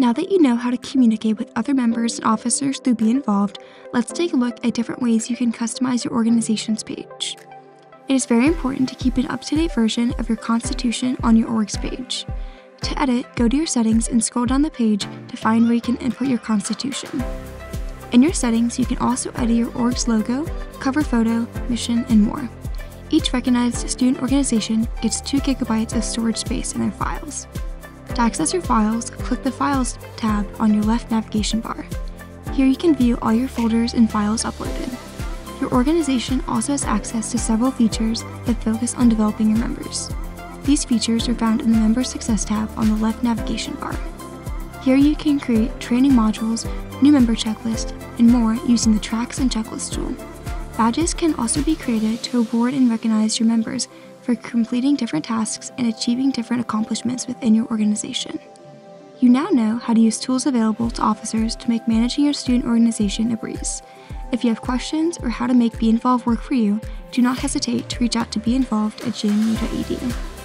Now that you know how to communicate with other members and officers through BeInvolved, let's take a look at different ways you can customize your organization's page. It is very important to keep an up-to-date version of your Constitution on your org's page. To edit, go to your settings and scroll down the page to find where you can input your Constitution. In your settings, you can also edit your org's logo, cover photo, mission, and more. Each recognized student organization gets 2 gigabytes of storage space in their files. To access your files, click the Files tab on your left navigation bar. Here you can view all your folders and files uploaded. Your organization also has access to several features that focus on developing your members. These features are found in the Member Success tab on the left navigation bar. Here you can create training modules, new member checklist, and more using the Tracks and Checklist tool. Badges can also be created to award and recognize your members for completing different tasks and achieving different accomplishments within your organization. You now know how to use tools available to officers to make managing your student organization a breeze. If you have questions or how to make BeInvolved work for you, do not hesitate to reach out to BeInvolved at jmu.edu.